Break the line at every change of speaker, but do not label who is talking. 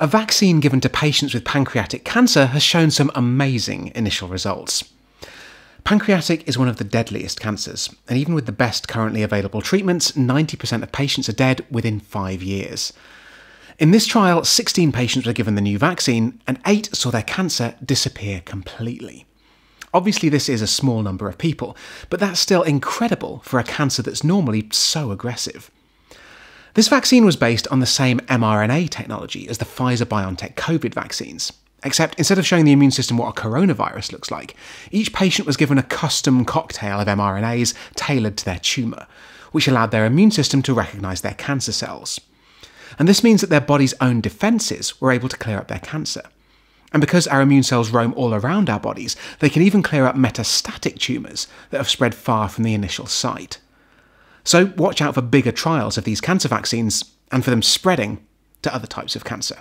a vaccine given to patients with pancreatic cancer has shown some amazing initial results. Pancreatic is one of the deadliest cancers, and even with the best currently available treatments, 90% of patients are dead within five years. In this trial, 16 patients were given the new vaccine, and 8 saw their cancer disappear completely. Obviously, this is a small number of people, but that's still incredible for a cancer that's normally so aggressive. This vaccine was based on the same mRNA technology as the Pfizer BioNTech COVID vaccines. Except instead of showing the immune system what a coronavirus looks like, each patient was given a custom cocktail of mRNAs tailored to their tumour, which allowed their immune system to recognise their cancer cells. And this means that their body's own defences were able to clear up their cancer. And because our immune cells roam all around our bodies, they can even clear up metastatic tumours that have spread far from the initial site. So watch out for bigger trials of these cancer vaccines and for them spreading to other types of cancer.